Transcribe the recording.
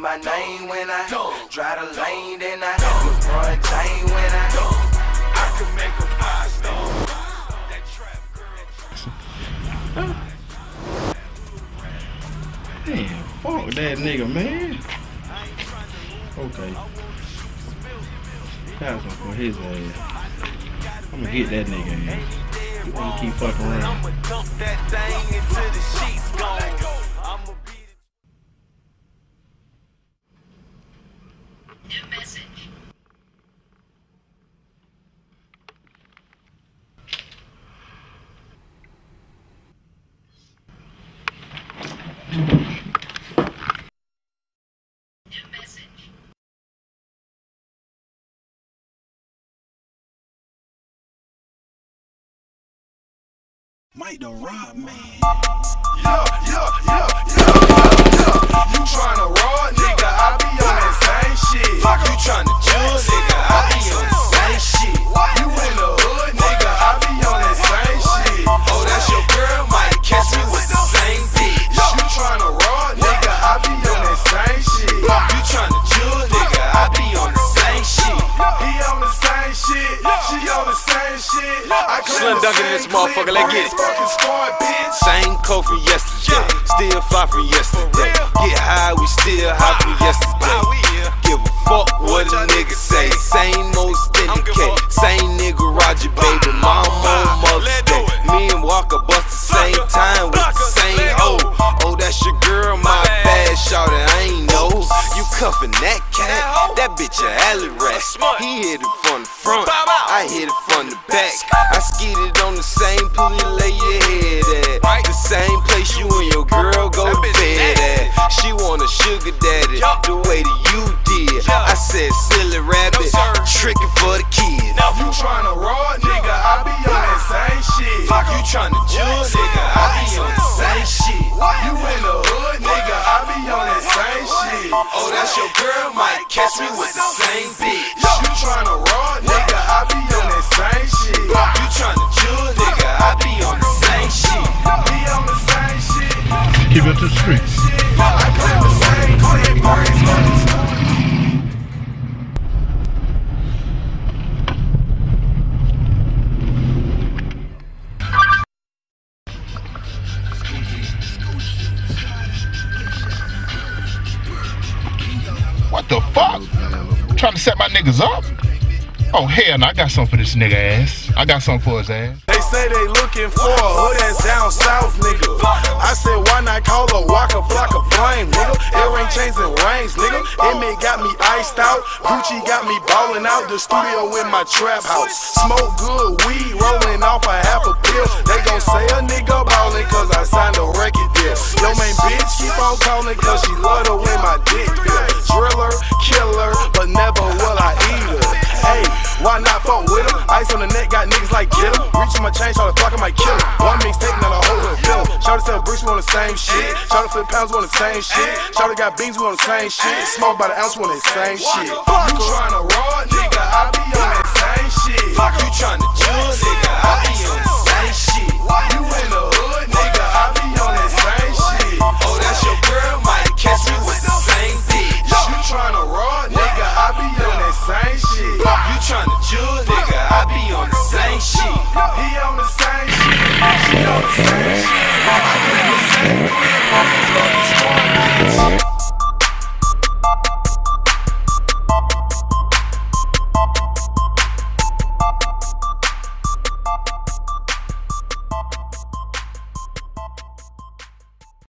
my name when I drive the lane, then I LeBron James when I I can make a five star. That trap girl. Man, fuck that nigga, man. Okay. Pass him for his ass. I'm gonna hit that nigga, man. You wanna keep fucking around. I'ma dump that thing until the sheets gone. Mike the Rock Man. Yeah, yeah, yeah, yeah, I Slim Dunkin in this motherfucker, let's get it. Fucking squad, bitch. Same coat from yesterday, still fly from yesterday. Get high, we still high from yesterday. Give a fuck what a nigga say. Same old syndicate, same nigga Roger, baby. Mama on Mother's Day. Me and Waka bust the same time with the same hoe. Oh, that's your girl, my bad shot, that I ain't know. You cuffin' that cat, that bitch a alley rat. He hit it from the front, I hit it from the back. I skidded on the same pool you lay your head at. The same place you and your girl go to bed at. She want a sugar daddy, the way that you did. I said, silly rabbit, tricking for the kids. You tryna raw, nigga, I be on that same shit. Fuck you tryna judge, nigga, I be on the same shit. You in the hood, nigga, I be on that same shit. Oh, that's your girl, might catch me with the same bitch. You tryna raw, nigga, I be on that same shit. You tryna judge, nigga, I be on the same shit. He on the same shit. Keep it to the streets. I claim the same clip, braids, What the fuck? Trying to set my niggas up? Oh hell no, I got something for this nigga ass. I got something for his ass. They say they looking for a hood ass down south, nigga. I said, why not call a Waka Flocka Flame, nigga? Earring chains and rings, nigga. It Inmate got me iced out. Gucci got me ballin' out the studio in my trap house. Smoke good weed, rolling off a half a pill. They gon' say a nigga ballin' cause I signed a record deal. Yo, main bitch keep on callin' cause she love to win my dick pill. Driller, killer, but never will I eat her. Why not fuck with him? Ice on the neck, got niggas like get him. Reaching my chain, shout the fuck, I might kill him. One mixtape, now the whole hood feel him. Shout sell bricks, we on the same shit. Shout flip pounds, we on the same shit. Shout got beans, we on the same shit. Smoke by the ounce, we on the same shit. You tryna raw, nigga, I be on that same shit. You tryna judge, nigga, I be